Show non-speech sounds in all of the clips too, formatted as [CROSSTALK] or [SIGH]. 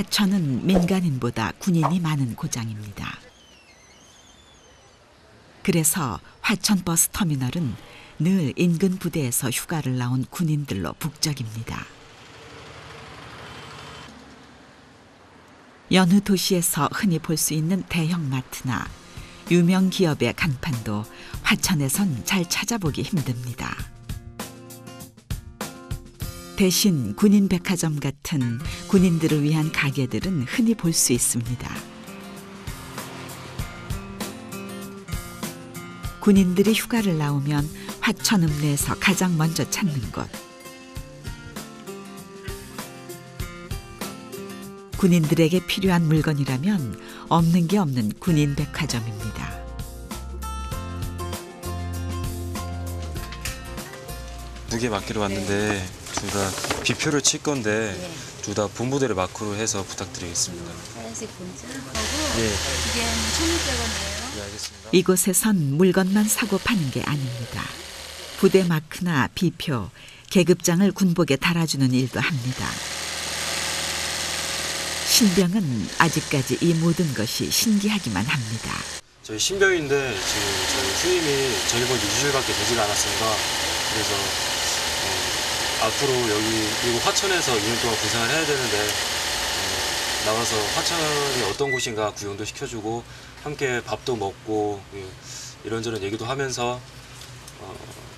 화천은 민간인보다 군인이 많은 고장입니다. 그래서 화천 버스 터미널은 늘 인근 부대에서 휴가를 나온 군인들로 북적입니다. 여느 도시에서 흔히 볼 수 있는 대형 마트나 유명 기업의 간판도 화천에선 잘 찾아보기 힘듭니다. 대신 군인 백화점 같은 군인들을 위한 가게들은 흔히 볼 수 있습니다. 군인들이 휴가를 나오면 화천 읍내에서 가장 먼저 찾는 곳. 군인들에게 필요한 물건이라면 없는 게 없는 군인 백화점입니다. 두개 맡기러 왔는데 둘 다 비표를 칠 건데 둘다 본부대를 마크로 해서 부탁드리겠습니다. 하얀색 본자하고 예, 이게 1,600원이에요. 예 알겠습니다. 이곳에선 물건만 사고 파는 게 아닙니다. 부대 마크나 비표, 계급장을 군복에 달아주는 일도 합니다. 신병은 아직까지 이 모든 것이 신기하기만 합니다. 저희 신병인데 지금 저희 후임이 전입원 2주일밖에 되지가 않았습니다. 그래서 어, 앞으로 여기 이곳 화천에서 2년 동안 군생활을 해야 되는데 어, 나와서 화천이 어떤 곳인가 구경도 시켜주고 함께 밥도 먹고 예, 이런저런 얘기도 하면서 어,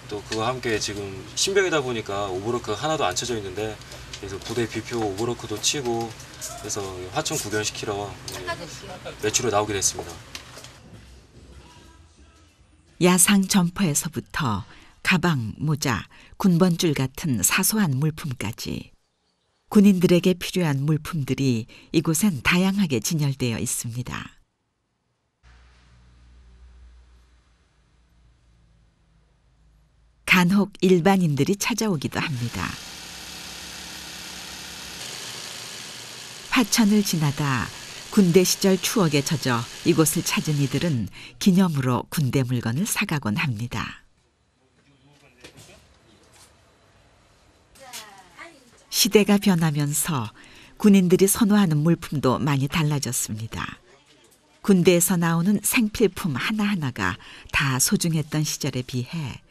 또 그와 함께 지금 신병이다 보니까 오버로크 하나도 안 쳐져 있는데 그래서 부대 비표 오버로크도 치고 그래서 화천 구경시키러 예, 외출에 나오게 됐습니다. 야상 점퍼에서부터 가방, 모자, 군번줄 같은 사소한 물품까지 군인들에게 필요한 물품들이 이곳엔 다양하게 진열되어 있습니다. 간혹 일반인들이 찾아오기도 합니다. 화천을 지나다 군대 시절 추억에 젖어 이곳을 찾은 이들은 기념으로 군대 물건을 사가곤 합니다. 시대가 변하면서 군인들이 선호하는 물품도 많이 달라졌습니다. 군대에서 나오는 생필품 하나하나가 다 소중했던 시절에 비해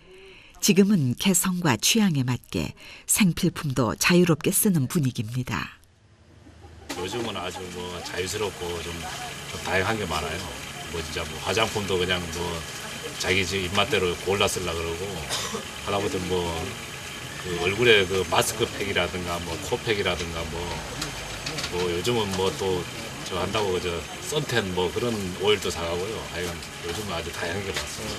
지금은 개성과 취향에 맞게 생필품도 자유롭게 쓰는 분위기입니다. 요즘은 아주 뭐 자유스럽고 좀, 좀 다양한 게 많아요. 뭐 진짜 뭐 화장품도 그냥 뭐 자기 집 입맛대로 골라 쓰려 그러고 하다못해 뭐 그 얼굴에 그 마스크팩이라든가 뭐 코팩이라든가 뭐, 뭐 요즘은 뭐 또 저 한다고 저 선텐 뭐 그런 오일도 사가고요. 하여간 요즘은 아주 다양한 게 많습니다.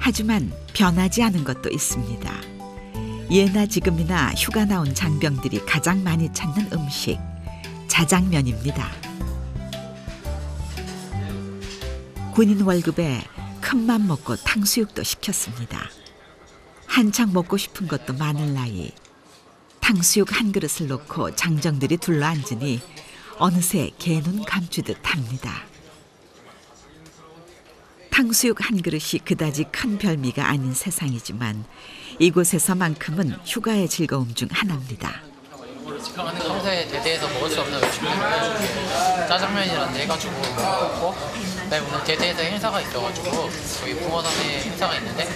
하지만 변하지 않은 것도 있습니다. 예나 지금이나 휴가 나온 장병들이 가장 많이 찾는 음식 자장면입니다. 군인 월급에 큰맘 먹고 탕수육도 시켰습니다. 한창 먹고 싶은 것도 많을 나이 탕수육 한 그릇을 놓고 장정들이 둘러앉으니 어느새 개눈 감추듯 합니다. 탕수육 한 그릇이 그다지 큰 별미가 아닌 세상이지만 이곳에서만큼은 휴가의 즐거움 중 하나입니다. 평소에 대대에서 먹을 수 없는 음식들을 짜장면이라는 데 해가지고 먹고 그다음에 오늘 대대에서 행사가 있어가지고 여기 붕어산에 행사가 있는데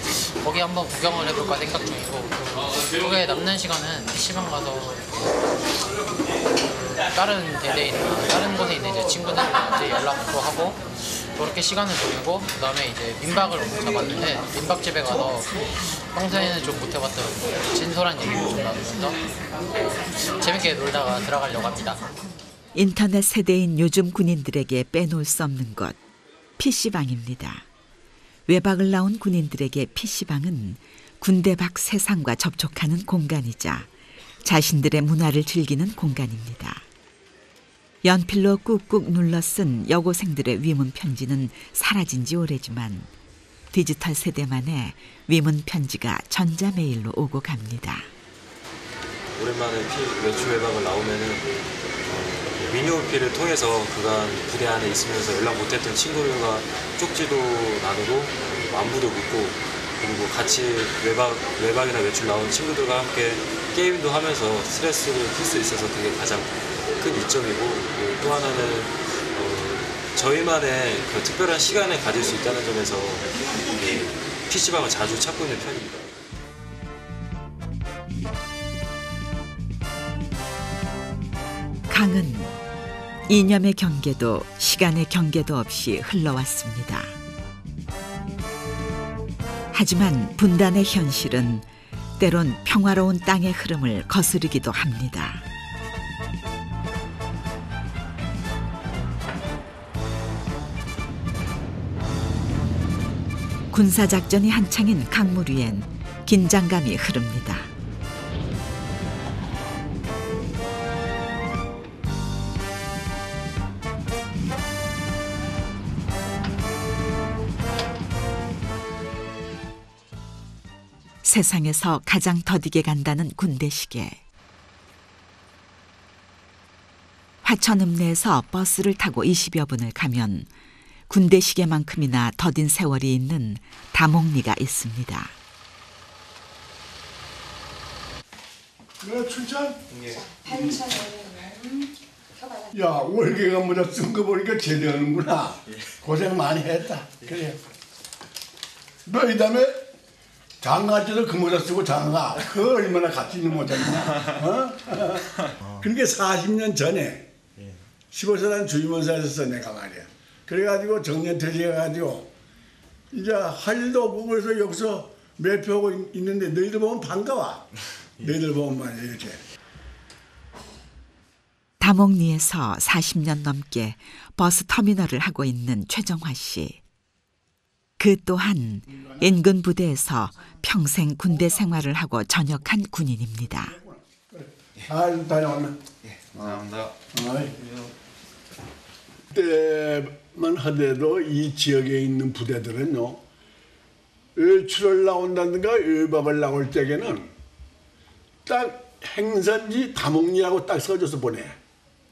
거기 한번 구경을 해볼까 생각 중이고 그게 남는 시간은 PC방 가서 다른 대대에 있는 다른 곳에 있는 이제 친구들한테 연락도 하고 그렇게 시간을 보내고 그 다음에 이제 민박을 잡았는데 민박집에 가서 평소에는 좀 못 해봤던 진솔한 얘기를 좀 나누면서 재밌게 놀다가 들어가려고 합니다. 인터넷 세대인 요즘 군인들에게 빼놓을 수 없는 것 PC방입니다. 외박을 나온 군인들에게 PC방은 군대 밖 세상과 접촉하는 공간이자 자신들의 문화를 즐기는 공간입니다. 연필로 꾹꾹 눌러 쓴 여고생들의 위문 편지는 사라진 지 오래지만 디지털 세대만의 위문 편지가 전자 메일로 오고 갑니다. 오랜만에 피, 외출 외박을 나오면은 어, 미니오피를 통해서 그간 부대 안에 있으면서 연락 못했던 친구들과 쪽지도 나누고 어, 안부도 묻고 그리고 같이 외박, 외박이나 외출 나온 친구들과 함께 게임도 하면서 스트레스를 풀 수 있어서 그게 가장 큰 이점이고 또 하나는 어, 저희만의 그 특별한 시간을 가질 수 있다는 점에서 이 PC방을 자주 찾고 있는 편입니다. 강은 이념의 경계도 시간의 경계도 없이 흘러왔습니다. 하지만 분단의 현실은 때론 평화로운 땅의 흐름을 거스르기도 합니다. 군사작전이 한창인 강물 위엔 긴장감이 흐릅니다. 세상에서 가장 더디게 간다는 군대 시계. 화천읍내에서 버스를 타고 20여 분을 가면 군대 시계만큼이나 더딘 세월이 있는 다목리가 있습니다. 너 춘천? 야 월계가 모자 쓴거 보니까 제대하는구나. 고생 많이 했다. 그래. 너이 다음에 장가 때도 그 모자 쓰고 장가. 그 얼마나 가치 있는 모자냐. 어? [LAUGHS] 그게 40년 전에 15세단 주임원사였어 내가 말이야. 그래가지고 정년 퇴직해가지고 이제 할 일도 없고 그래서 여기서 매표하고 있- 있는데 너희들 보면 반가워. [LAUGHS] 너희들 보면 말이야 이렇게. 다목리에서 40년 넘게 버스 터미널을 하고 있는 최정화 씨. 그 또한 인근 부대에서 평생 군대 생활을 하고 전역한 군인입니다. 잘 다녀왔나? 감사합니다. 어이. 그 때만 하더라도 이 지역에 있는 부대들은요 외출을 나온다든가 외박을 나올 때에는 딱 행선지 다목리하고 딱 써줘서 보내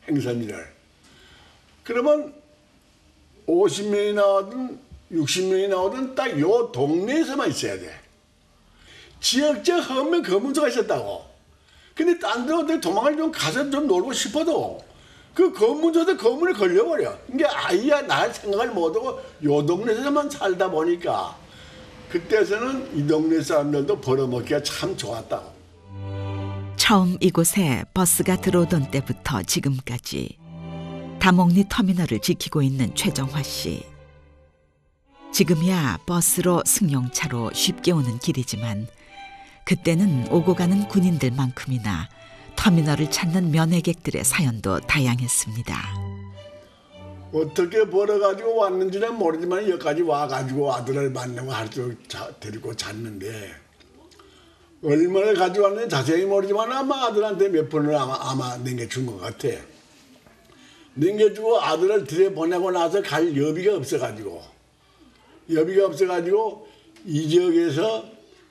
행선지를. 그러면 50명이 나오든 60명이 나오든 딱 요 동네에서만 있어야 돼. 지역적 하면 그 문제가 있었다고. 근데 딴데 어디 도망을 좀 가서 좀 놀고 싶어도 그 건물조도 건물에 걸려버려. 이게 아이야 날 생각을 못하고 요 동네에서만 살다 보니까 그때서는 이 동네 사람들도 벌어먹기가 참 좋았다고. 처음 이곳에 버스가 들어오던 때부터 지금까지 다목리 터미널을 지키고 있는 최정화 씨. 지금이야 버스로 승용차로 쉽게 오는 길이지만 그때는 오고 가는 군인들만큼이나 터미널을 찾는 면회객들의 사연도 다양했습니다. 어떻게 벌어가지고 왔는지는 모르지만 여기까지 와가지고 아들을 만나고 하루 데리고 잤는데 얼마나 가져왔는지 자세히 모르지만 아마 아들한테 몇 번을 아마, 아마 남겨준 것 같아. 남겨주고 아들을 들여보내고 나서 갈 여비가 없어가지고 여비가 없어가지고 이 지역에서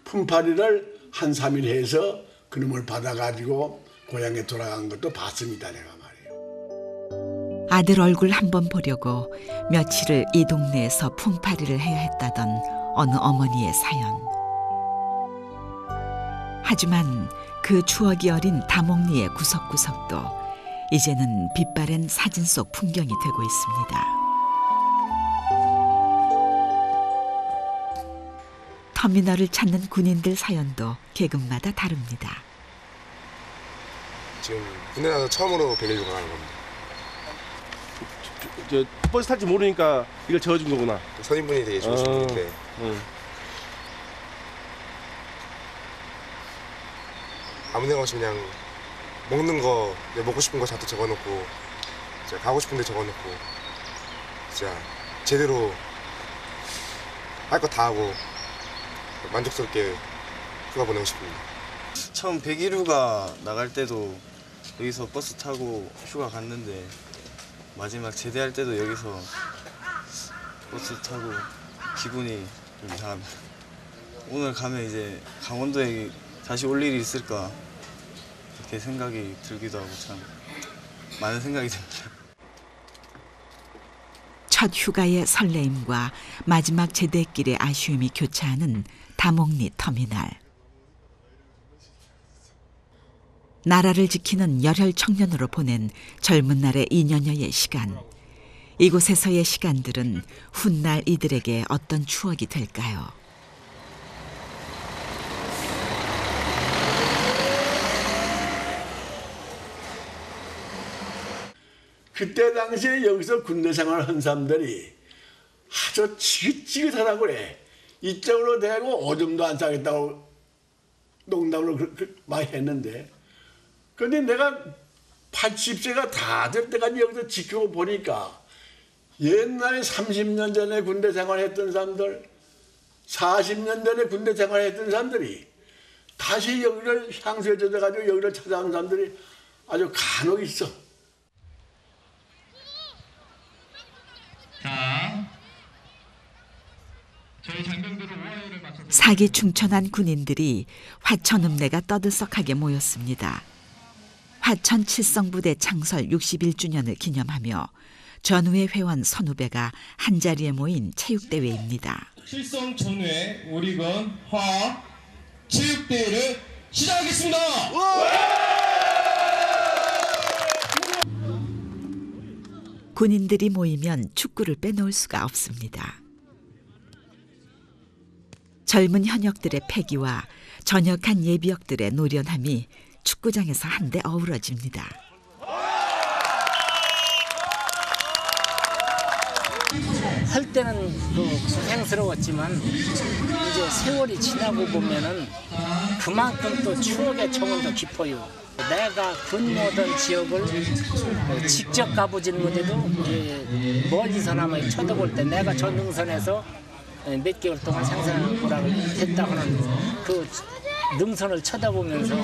품팔이를 한 3일 해서 그놈을 받아가지고 고향에 돌아간 것도 봤습니다 내가 말이에요. 아들 얼굴 한번 보려고 며칠을 이 동네에서 품팔이를 해야 했다던 어느 어머니의 사연. 하지만 그 추억이 어린 다목리의 구석구석도 이제는 빛바랜 사진 속 풍경이 되고 있습니다. 터미널을 찾는 군인들 사연도 계급마다 다릅니다. 지금 군대 나서 처음으로 100일 가는 겁니다. 저 버스 탈지 모르니까 이걸 적어준 거구나. 선임분이 되게 좋으신 어. 분인데 응. 아무 생각 없이 그냥 먹는 거 내가 먹고 싶은 거 잔뜩 적어놓고 진짜 가고 싶은 데 적어놓고 진짜 제대로 할 거 다 하고 만족스럽게 휴가 보내고 싶습니다. 처음 101휴가 나갈 때도 여기서 버스 타고 휴가 갔는데 마지막 제대할 때도 여기서 버스 타고 기분이 좀 이상합니다. 오늘 가면 이제 강원도에 다시 올 일이 있을까 그렇게 생각이 들기도 하고 참 많은 생각이 듭니다. 첫 휴가의 설레임과 마지막 제대길의 아쉬움이 교차하는 다목리 터미널. 나라를 지키는 열혈 청년으로 보낸 젊은 날의 2년여의 시간. 이곳에서의 시간들은 훗날 이들에게 어떤 추억이 될까요? 그때 당시에 여기서 군대 생활을 한 사람들이 아주 지긋지긋하다고 그래. 이쪽으로 대고 오줌도 안 싸겠다고 농담으로 많이 했는데. 근데 내가 80세가 다 될 때까지 여기서 지키고 보니까 옛날에 30년 전에 군대 생활했던 사람들, 40년 전에 군대 생활했던 사람들이 다시 여기를 향수에 젖어가지고 여기를 찾아온 사람들이 아주 간혹 있어. 사기 충천한 군인들이 화천읍내가 떠들썩하게 모였습니다. 화천 칠성부대 창설 61주년을 기념하며 전후의 회원 선후배가 한자리에 모인 체육대회입니다. 실성 전후에 우리군 화 체육대회를 시작하겠습니다. 군인들이 모이면 축구를 빼놓을 수가 없습니다. 젊은 현역들의 패기와 전역한 예비역들의 노련함이 축구장에서 한데 어우러집니다. 할 때는 그 고생스러웠지만 이제 세월이 지나고 보면은 그만큼 또 추억의 청은 더 깊어요. 내가 근무하던 지역을 직접 가보진 못해도 멀리서나마 쳐다볼 때 내가 저 능선에서 몇 개월 동안 생산보락을 했다 하는 그 능선을 쳐다보면서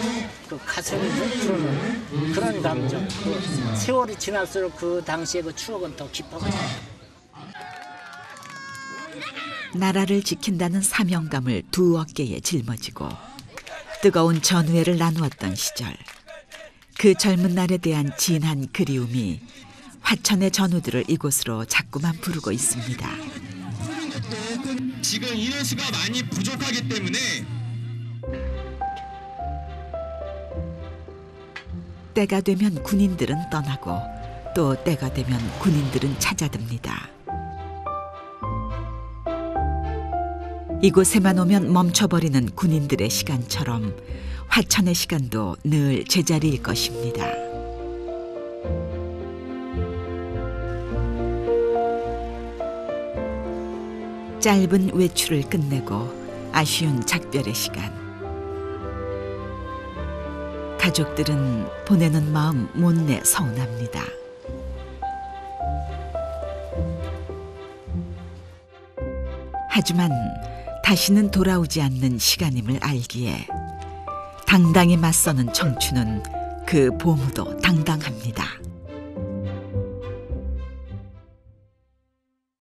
그 가슴이 뭉클하는 그런 감정. 그 세월이 지날수록 그 당시의 그 추억은 더 깊어가요. 나라를 지킨다는 사명감을 두 어깨에 짊어지고 뜨거운 전우회를 나누었던 시절 그 젊은 날에 대한 진한 그리움이 화천의 전우들을 이곳으로 자꾸만 부르고 있습니다. 지금 인원수가 많이 부족하기 때문에 때가 되면 군인들은 떠나고 또 때가 되면 군인들은 찾아듭니다. 이곳에만 오면 멈춰버리는 군인들의 시간처럼 화천의 시간도 늘 제자리일 것입니다. 짧은 외출을 끝내고 아쉬운 작별의 시간. 가족들은 보내는 마음 못내 서운합니다. 하지만 다시는 돌아오지 않는 시간임을 알기에 당당히 맞서는 청춘은 그 보무도 당당합니다.